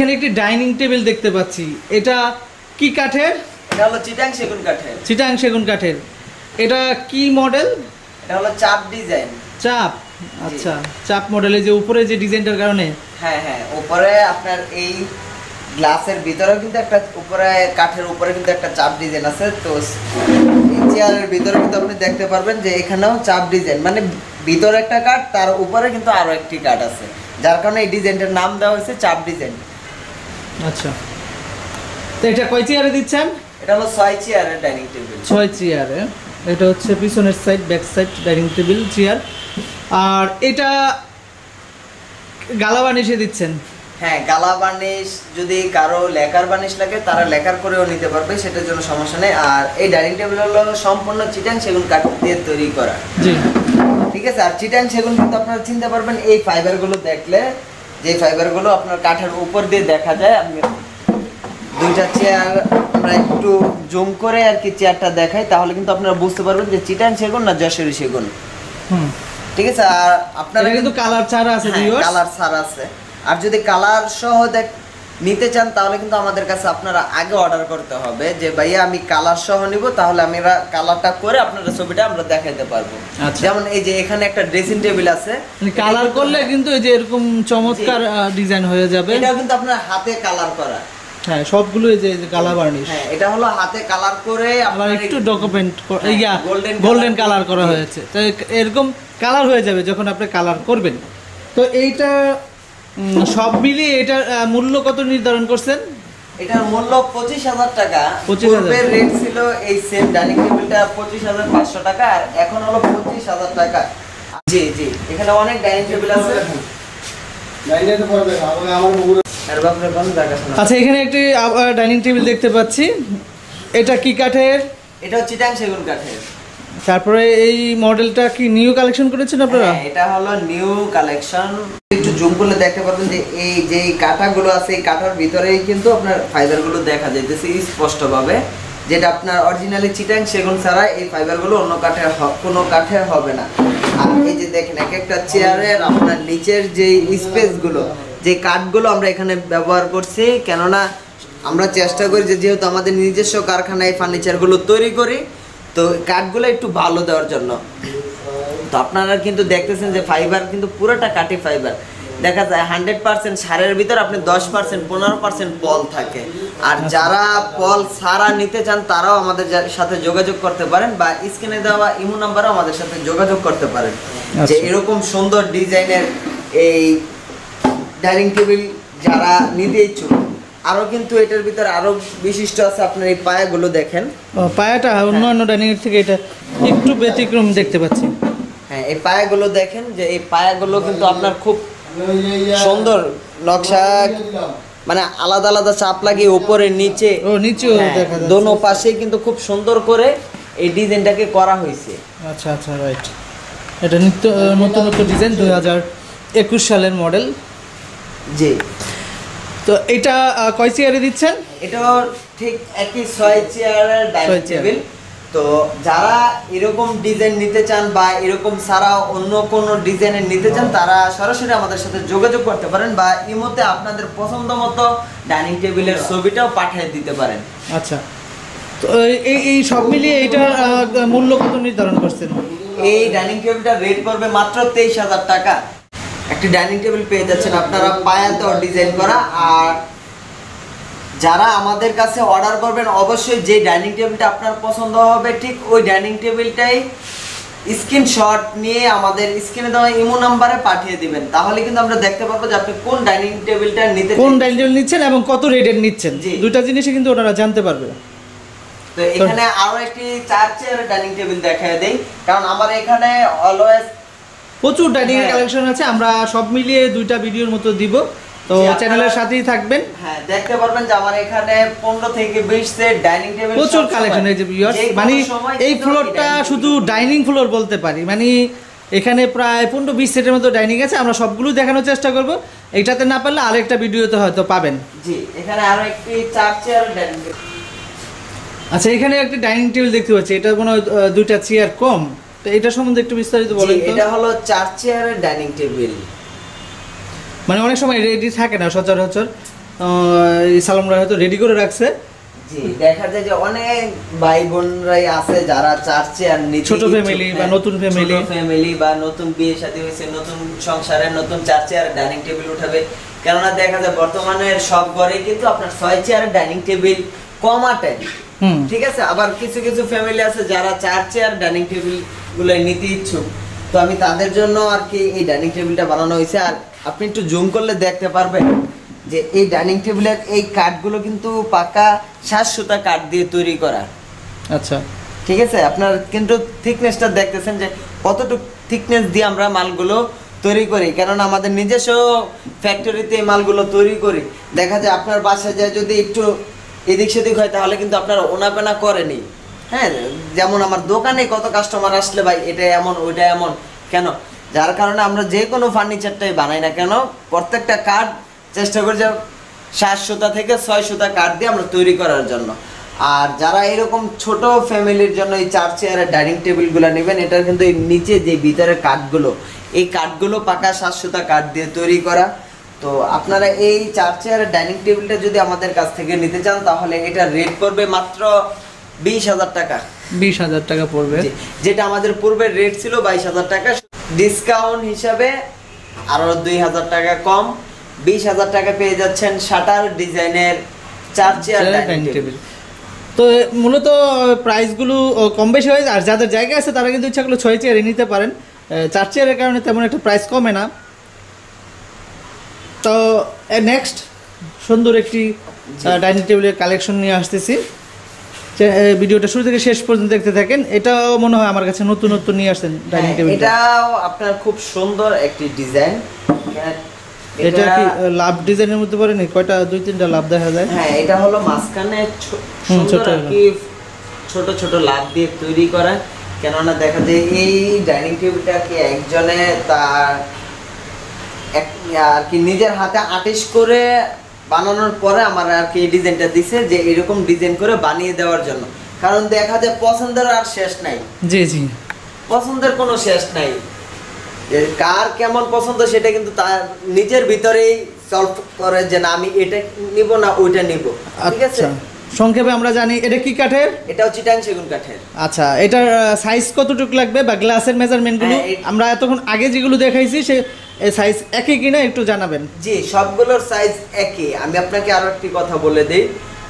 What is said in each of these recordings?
এখানে একটি dining table দেখতে পাচ্ছি। এটা কি কাঠের? এটা হলো চিটাং সেগুন কাঠের। চিটাং সেগুন কাঠের। এটা কি মডেল? এটা হলো চাপ ডিজাইন। চাপ? আচ্ছা চাপ মডেলের যে উপরে যে ডিজাইনটার কারণে? হ্যাঁ হ্যাঁ উপরে আপনার এই গ্লাসের ভিতরে কিন্তু একটা উপরে কাঠের উপরে কিন্তু একটা চাপ ডিজাইন আছে। তো চেয়ারের ভিতরে কিন্তু আপনি দেখতে পারবেন যে এখানেও চাপ ডিজাইন। মানে ভিতরে একটা কাঠ তার উপরে কিন্তু আরও একটি কাঠ আছে। যার কারণে এই ডিজাইনটার নাম দেওয়া হয়েছে চাপ ডিজাইন। আচ্ছা। তো এটা কয় চেয়ারে দিচ্ছেন? এটা হলো ছয় চেয়ারের ডাইনিং টেবিল। ছয় চেয়ারে। এটা হচ্ছে পিছনের side back side dining table chair. আর এটা গালা বানিয়ে দিচ্ছেন? হ্যাঁ গালা বার্নিশ যদি কারও লেকার বার্নিশ লাগে তারা লেকার করেও নিতে পারবে সেটার জন্য সমস্যা নেই। আর এই ডাইনিং টেবিল হলো সম্পূর্ণ চিটাং সেগুন কাঠ দিয়ে তৈরি করা। জি। ঠিক আছে? আর চিটাং সেগুন কিন্তু আপনারা চিনতে পারবেন এই ফাইবারগুলো দেখলে যে ফাইবারগুলো আপনার কাঠের উপর দিয়ে দেখা যায় আপনি দুইটা চেয়ার আমরা একটু জুম করে আর কি চেয়ারটা দেখাই তাহলে কিন্তু আপনারা বুঝতে পারবেন যে চিটান সেগুন না যশোরী সেগুন। হুম। ঠিক আছে? আর আপনারা কিন্তু কালার ছাড়া আছে কালার ছাড়া আছে। আর যদি কালার সহ দেখ নিতে চান তাহলে কিন্তু আমাদের কাছে আপনারা আগে অর্ডার করতে হবে যে ভাইয়া আমি কালার সহ নিব তাহলে আমরা কালারটা করে আপনারা ছবিটা আমরা দেখাইতে পারব। আচ্ছা। যেমন এই যে এখানে একটা ড্রেসিং টেবিল আছে। কালার করলে কিন্তু এই যে এরকম চমৎকার ডিজাইন হয়ে যাবে। এটা কিন্তু আপনার হাতে কালার করা। হ্যাঁ সবগুলো এই যে কালার বার্নিশ হ্যাঁ এটা হলো হাতে কালার করে আবার একটু ডকুমেন্ট হ্যাঁ, ইয়া গোল্ডেন কালার করা হয়েছে। তো এরকম কালার হয়ে যাবে যখন আপনি কালার করবেন। তো এইটা সব মিলিয়ে এটার মূল্য কত নির্ধারণ করছেন? এটার মূল্য পঁচিশ হাজার টাকা। 25,000 পূর্বের রেট ছিল এই সেম ডাইনিং টেবিলটা পঁচিশ হাজার পাঁচশো টাকা আর এখন হলো পঁচিশ হাজার টাকা। জি জি এখানে অনেক ডাইনিং টেবিল আছে। এর ব্যাপারে কোনো জায়গা শোনা? আচ্ছা এখানে একটি ডাইনিং টেবিল দেখতে পাচ্ছি। এটা কি কাঠের? এটা হচ্ছে চিটাং সেগুন কাঠের। তারপরে এই মডেলটা কি নিউ কালেকশন করেছেন আপনারা? হ্যাঁ, এটা হলো নিউ কালেকশন জুম করলে দেখতে পারবেন যে এই যে কাঁটাগুলো আছে, এই কাঁটার ভিতরেই কিন্তু আপনার ফাইবারগুলো দেখা যাইতেছে স্পষ্টভাবে। যেটা আপনার অরিজিনালি চিটাং সেগুন ছাড়া এই ফাইবারগুলো অন্য কাঠে কোনো কাঠে হবে না। আর এই যে দেখেন, এক একটা চেয়ারের আপনার নিচের যে স্পেসগুলো যে কাঠগুলো আমরা এখানে ব্যবহার করছি, কেননা আমরা চেষ্টা করি যে যেহেতু আমাদের নিজস্ব কারখানায় ফার্নিচারগুলো তৈরি করি, তো কাঠগুলো একটু ভালো দেওয়ার জন্য। তো আপনারা কিন্তু দেখতেছেন যে ফাইবার কিন্তু পুরোটা কাঠি ফাইবার দেখা যায় হান্ড্রেড পার্সেন্ট সারের ভিতর আপনি দশ পার্সেন্ট পনেরো পার্সেন্ট পল থাকে। আর যারা পল সারা নিতে চান তারাও আমাদের সাথে যোগাযোগ করতে পারেন বা স্ক্রিনে দেওয়া ইমো নাম্বারও আমাদের সাথে যোগাযোগ করতে পারেন। যে আচ্ছা। এরকম সুন্দর ডিজাইনের এই ডাইনিং টেবিল যারা নিতে ইচ্ছুক আরও কিন্তু এটার ভিতরে আরও বিশিষ্ট আছে আপনার এই পায়াগুলো দেখেন। পায়াটা অন্যান্য ডাইনিং এর থেকে এটা একটু ব্যতিক্রম দেখতে পাচ্ছি। হ্যাঁ এই পায়াগুলো দেখেন যে এই পায়াগুলো কিন্তু আপনার খুব সুন্দর নকশা মানে আলাদা আলাদা চাপ লাগিয়ে উপরে নিচে। ও হ্যাঁ, দোনো পাশেই কিন্তু খুব সুন্দর করে এই ডিজাইনটাকে করা হয়েছে। আচ্ছা আচ্ছা রাইট এটা নিত্য নতুন নতুন ডিজাইন দুই হাজার একুশ সালের মডেল। জি। তো এটা কয় চেয়ারে দিচ্ছেন? এটা ঠিক একই ছয় চেয়ারের ডাইনিং। টেবিল তো যারা এরকম ডিজাইন নিতে চান বা এরকম ছাড়া অন্য কোনো ডিজাইনের নিতে চান তারা সরাসরি আমাদের সাথে যোগাযোগ করতে পারেন বা ইমোতে আপনাদের পছন্দ মতো ডাইনিং টেবিলের ছবিটাও পাঠিয়ে দিতে পারেন। আচ্ছা। তো এই- এই সব মিলিয়ে আহ, মূল্য কত নির্ধারণ করছেন? এই ডাইনিং টেবিলটা রেট পড়বে মাত্র তেইশ হাজার টাকা। একটি ডাইনিং টেবিল পেয়ে যাচ্ছেন আপনারা পায়াতেও ডিজাইন করা আর যারা আমাদের কাছে অর্ডার করবেন অবশ্যই যে ডাইনিং টেবিলটা আপনার পছন্দ হবে ঠিক ওই ডাইনিং টেবিলটাই স্ক্রিনশট নিয়ে আমাদের স্ক্রিনে দেওয়া ইমো নাম্বারে পাঠিয়ে দিবেন। তাহলে কিন্তু আমরা দেখতে পারব যে আপনি কোন ডাইনিং টেবিলটা নিতে কোন ডাইনিং টেবিল নিচ্ছেন এবং কত রেটের নিচ্ছেন। দুইটা জিনিসই কিন্তু ওনারা জানতে পারবে। তো এখানে আরও একটি চার চেয়ারের ডাইনিং টেবিল দেখায় দেই কারণ আমার এখানে অলওয়েজ প্রচুর ডাইনিং এর হ্যাঁ। কালেকশন আছে আমরা সব মিলিয়ে দুইটা ভিডিওর মতো দিব। তো চ্যানেলের সাথেই থাকবেন। হ্যাঁ দেখতে পারবেন যে আমার এখানে পনেরো থেকে বিশ সেট ডাইনিং টেবিল প্রচুর কালেকশন এই যে কোনো মানে এই ফ্লোরটা শুধু ডাইনিং ফ্লোর বলতে পারি। মানে এখানে প্রায় পনেরো বিশ সেটের মতো ডাইনিং আছে আমরা সবগুলো দেখানোর চেষ্টা করব। এইটাতে না পারলে আরেকটা ভিডিওতে হয়তো পাবেন। জি এখানে আরও একটি চার চেয়ার ডাইনিং আচ্ছা এখানে একটা ডাইনিং টেবিল দেখতে পাচ্ছি। এটা কোনো দুইটা চেয়ার কম। তো এটা সম্বন্ধে একটু বিস্তারিত বলেন তো। এটা হলো চার চেয়ারের ডাইনিং টেবিল মানে অনেক সময় রেডি থাকে না সচরাচর সালামরা হয়তো রেডি করে রাখছে। জি দেখা যায় যে অনেক ভাই বোনরাই আছে যারা নিতে ছোট family বা হ্যাঁ, নতুন। ছোট ফ্যামিলি বা নতুন বিয়ে শাদী হয়েছে নতুন সংসারে নতুন চার চেয়ার ডাইনিং টেবিল উঠাবে। কেননা দেখা যায় বর্তমানে সব ঘরে কিন্তু আপনার ছয় চেয়ার ডাইনিং টেবিল কম আটে। ঠিক আছে? আবার কিছু কিছু ফ্যামিলি আছে যারা চার চেয়ার ডাইনিং টেবিলগুলো নিতে ইচ্ছুক। তো আমি তাদের জন্য আর কি এই ডাইনিং টেবিলটা বানানো হয়েছে। আর আপনি একটু জুম করলে দেখতে পারবেন যে এই ডাইনিং টেবিলের এই কাঠগুলো কিন্তু পাকা সাত সুতা কাঠ দিয়ে তৈরি করা। আচ্ছা। ঠিক আছে? আপনার কিন্তু থিকনেসটা দেখতেছেন যে কতটুকু থিকনেস দিয়ে আমরা মালগুলো তৈরি করি। কেননা আমাদের নিজস্ব ফ্যাক্টরিতে এই মালগুলো তৈরি করি। দেখা যায় আপনার বাসায় যায় যদি একটু এদিক সেদিক হয় তাহলে কিন্তু আপনার ওনাপেনা করেনি হ্যাঁ যেমন আমার দোকানে কত কাস্টমার আসলে ভাই এটা এমন ওইটা এমন। কেন? যার কারণে আমরা যে কোনো ফার্নিচারটাই বানাই না কেন, প্রত্যেকটা কাঠ চেষ্টা করি যে সাত সুতা থেকে ছয় সুতা কাঠ দিয়ে আমরা তৈরি করার জন্য। আর যারা এরকম ছোট ফ্যামিলির জন্য এই চার চেয়ারের ডাইনিং টেবিলগুলো নেবেন, এটার কিন্তু এই নিচে যে ভিতরের কাঠগুলো এই কাঠগুলো পাকা সাত সুতা কাঠ দিয়ে তৈরি করা। তো আপনারা এই চার চেয়ারের ডাইনিং টেবিলটা যদি আমাদের কাছ থেকে নিতে চান, তাহলে এটা রেট পড়বে মাত্র বিশ হাজার টাকা। বিশ হাজার টাকা পড়বে। যেটা আমাদের পূর্বের রেট ছিল বাইশ হাজার টাকা। ডিসকাউন্ট হিসাবে আরও দুই হাজার টাকা কম। বিশ হাজার টাকা পেয়ে যাচ্ছেন শাটার ডিজাইনের চার চেয়ার ডাইনিং টেবিল তো মূলত প্রাইসগুলো কম বেশি হয় আর যাদের জায়গা আছে তারা কিন্তু ইচ্ছা করলে ছয় চেয়ারে নিতে পারেন। চার চেয়ারের কারণে তেমন একটা প্রাইস কমে না। তো নেক্সট সুন্দর একটি ডাইনিং টেবিলের কালেকশন নিয়ে আসতেছি। ভিডিওটা শুরু থেকে শেষ পর্যন্ত দেখতে থাকেন। এটাও মনে হয় আমার কাছে নতুন নতুন নিয়ে আসছেন ডাইনিং টেবিল এটাও আপনার খুব সুন্দর একটি ডিজাইন। এটা কি লাভ ডিজাইনের মধ্যে পড়ে নি কয়টা দুই তিনটা লাভ দেখা যায়? হ্যাঁ এটা হলো মাঝখানে সুন্দর ছোট কি ছোট ছোট লাভ দিয়ে তৈরি করা। কেননা দেখা যায় এই ডাইনিং টেবিলটা কি একজনে তার এক- আর কি নিজের হাতে আর্টিস্ট করে বানানোর পরে আমার আর কি এই ডিজাইনটা দিছে যে এরকম ডিজাইন করে বানিয়ে দেওয়ার জন্য। কারণ দেখা যায় পছন্দের আর শেষ নাই। জি জি। পছন্দের কোনো শেষ নাই। কার কেমন পছন্দ সেটা কিন্তু তার নিজের ভিতরেই সলভ করে যে না আমি এটা নিব না ওইটা নিব। ঠিক আছে? আচ্ছা। সংক্ষেপে আমরা জানি এটা কি কাঠের? এটাও চিটাং সেগুন কাঠের। আচ্ছা এটার সাইজ কতটুকু লাগবে বা গ্লাসের মেজারমেন্টগুলো হ্যাঁ, আমরা এতক্ষণ আগে যেগুলো দেখাইছি সে সাইজ একই কিনা একটু জানাবেন। জি সবগুলোর সাইজ একই। আমি আপনাকে আরও একটি কথা বলে দিই।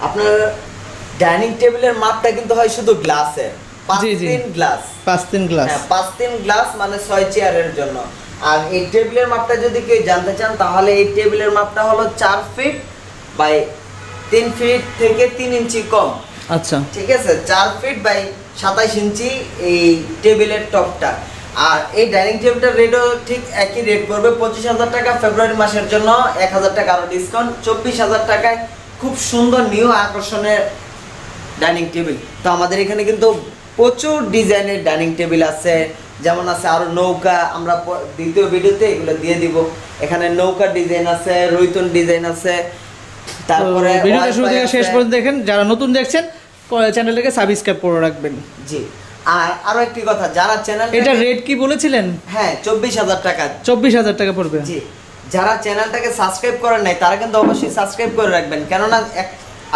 আপনার ডাইনিং টেবিলের মাপটা কিন্তু হয় শুধু গ্লাসের পাঁচ। তিন গ্লাস পাঁচ তিন গ্লাস হ্যাঁ পাঁচ তিন গ্লাস মানে ছয় চেয়ারের জন্য। আর এই টেবিলের মাপটা যদি কেউ জানতে চান তাহলে এই টেবিলের মাপটা হলো চার ফিট বাই তিন ফিট থেকে তিন ইঞ্চি কম। আচ্ছা। ঠিক আছে? চার ফিট বাই সাতাইশ ইঞ্চি এই টেবিলের টপটা। আর এই ডাইনিং টেবিলটার রেটও ঠিক একই রেট পড়বে। পঁচিশ হাজার টাকা ফেব্রুয়ারি মাসের জন্য এক হাজার টাকা আরও ডিসকাউন্ট চব্বিশ হাজার টাকায় খুব সুন্দর নিউ আকর্ষণের ডাইনিং টেবিল। তো আমাদের এখানে কিন্তু প্রচুর ডিজাইনের ডাইনিং টেবিল আছে। যেমন আছে আরও নৌকা। আমরা দ্বিতীয় ভিডিওতে এগুলো দিয়ে দিব। এখানে নৌকা ডিজাইন আছে রৈতন ডিজাইন আছে। তারপরে ভিডিওটা শুরু থেকে শেষ পর্যন্ত দেখেন যারা নতুন দেখছেন চ্যানেলটাকে সাবস্ক্রাইব করে রাখবেন। জি। আর আরও একটি কথা যারা চ্যানেল এটা রেট কি বলেছিলেন? হ্যাঁ চব্বিশ হাজার টাকা। চব্বিশ হাজার টাকা পড়বে। জি। যারা চ্যানেলটাকে সাবস্ক্রাইব করেন নাই তারা কিন্তু অবশ্যই সাবস্ক্রাইব করে রাখবেন। কেননা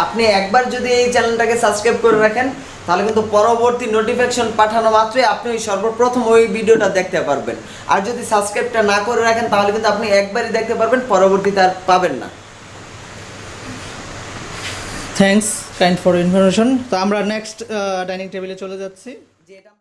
আপনি একবার যদি এই চ্যানেলটাকে সাবস্ক্রাইব করে রাখেন তাহলে কিন্তু পরবর্তী নোটিফিকেশন পাঠানো মাত্রই আপনি ওই সর্বপ্রথম ওই ভিডিওটা দেখতে পারবেন। আর যদি সাবস্ক্রাইবটা না করে রাখেন তাহলে কিন্তু আপনি একবারই দেখতে পারবেন পরবর্তীতে আর পাবেন না। থ্যাঙ্কস কাইন্ড ফর ইনফরমেশন তো আমরা নেক্সট ডাইনিং টেবিলে চলে যাচ্ছি। যে এটা